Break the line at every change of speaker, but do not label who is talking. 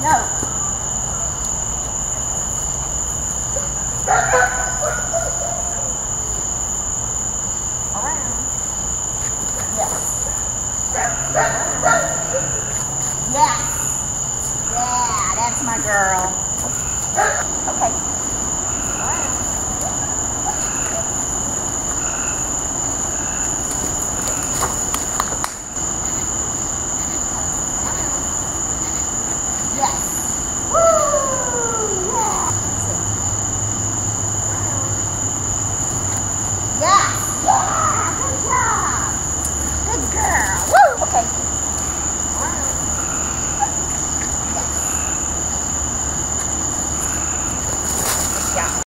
No. Yes. Yeah, that's my girl. Okay. Ah!